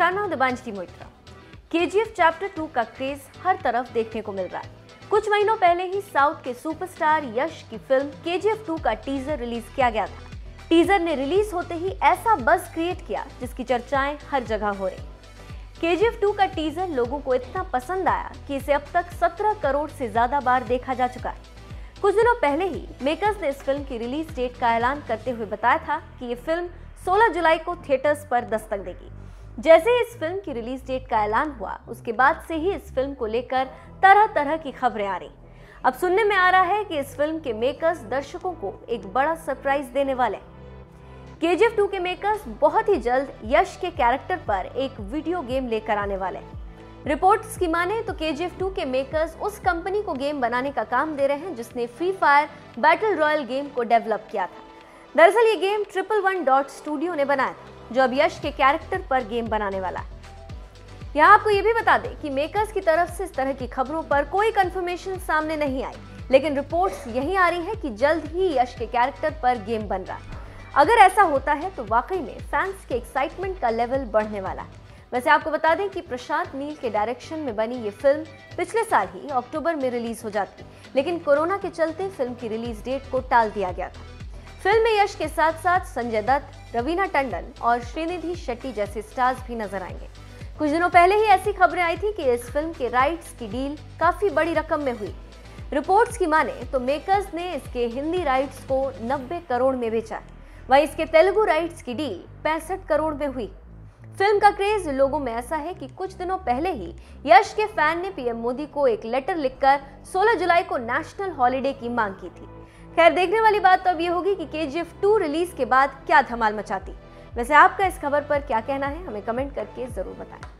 नमस्कार मैं हूँ Dibanjali Moitra KGF chapter two का क्रेज हर तरफ़ देखने को मिल रहा है। कुछ महीनों पहले ही साउथ के सुपरस्टार यश की फ़िल्म केजीएफ टू का टीजर रिलीज़ किया गया था। टीजर ने रिलीज़ होते ही ऐसा बज क्रिएट किया, जिसकी चर्चाएँ हर जगह हो रही। केजीएफ टू का टीजर लोगों को इतना पसंद आया कि इसे अब तक 17 करोड़ से ज़्यादा बार देखा जा चुका है। कुछ दिनों पहले ही मेकर्स ने इस फ़िल्म की रिलीज़ डेट का ऐलान करते हुए बताया था कि ये फ़िल्म 16 जुलाई को थिएटर्स पर दस्तक देगी। जैसे इस फ़िल्म की रिलीज़ डेट का ऐलान हुआ, उसके बाद से ही इस फ़िल्म को लेकर तरह तरह की खबरें आ रही। अब सुनने में आ रहा है कि इस फ़िल्म के मेकर्स दर्शकों को एक बड़ा सरप्राइज़ देने वाले के जी टू के मेकर्स बहुत ही जल्द यश के कैरेक्टर पर एक वीडियो गेम लेकर आने वाले रिपोर्ट्स की माने तो के जी टू के मेकर्स उस कंपनी को गेम बनाने का काम दे रहे हैं जिसने free fire battle royale game को डेवलप किया था। दरअसल ये game triple one dot studio ने बनाया था। जो अब यश के कैरेक्टर पर गेम बनाने वाला है। यहाँ आपको ये भी बता दें कि मेकर्स की तरफ़ से इस तरह की खबरों पर कोई कंफर्मेशन सामने नहीं आई। लेकिन रिपोर्ट्स यही आ रही है कि जल्द ही यश के कैरेक्टर पर गेम बन रहा है। अगर ऐसा होता है तो वाकई में फैंस के एक्साइटमेंट का लेवल बढ़ने वाला है। वैसे आपको बता दें कि प्रशांत नील के डायरेक्शन में बनी ये फ़िल्म पिछले साल ही अक्टूबर में रिलीज़ हो जाती। लेकिन कोरोना के चलते फ़िल्म की रिलीज़ डेट को टाल दिया गया था। फ़िल्म में यश के साथ साथ संजय दत्त रवीना टंडन और श्रीनिधि शेट्टी जैसे स्टार्स भी नज़र आएँगे। कुछ दिनों पहले ही ऐसी खबरें आई थी कि इस फ़िल्म के राइट्स की डील काफ़ी बड़ी रकम में हुई। रिपोर्ट्स की माने तो मेकर्स ने इसके हिंदी राइट्स को 90 करोड़ में बेचा वहीं इसके तेलुगु राइट्स की डील पैंसठ करोड़ में हुई। फ़िल्म का क्रेज लोगों में ऐसा है कि कुछ दिनों पहले ही यश के फ़ैन ने पीएम मोदी को एक लेटर लिखकर 16 जुलाई को नेशनल हॉलीडे की मांग की थी। खैर, देखने वाली बात तो अब ये होगी कि के जी एफ़ टू रिलीज़ के बाद क्या धमाल मचाती। वैसे आपका इस खबर पर क्या कहना है, हमें कमेंट करके ज़रूर बताएँ।